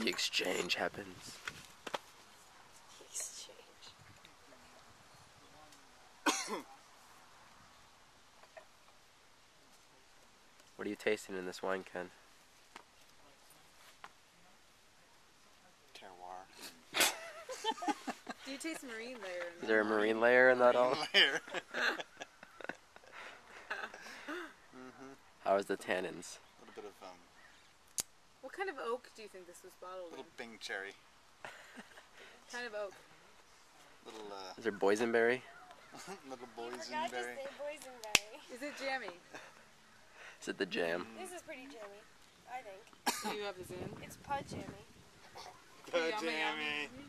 The exchange happens. Exchange. What are you tasting in this wine, Ken? Terroir. Do you taste marine layer? in Is there a marine layer in that all? Layer. How is the tannins? A little bit of um, What kind of oak do you think this was bottled little in? Bing cherry. Kind of oak. Little uh, Is there boysenberry? little You forgot to boysenberry. say boysenberry. Is it jammy? Is it the jam? This is pretty jammy, I think. Do you have this in? It's pud jammy. The Yummy, yummy. jammy.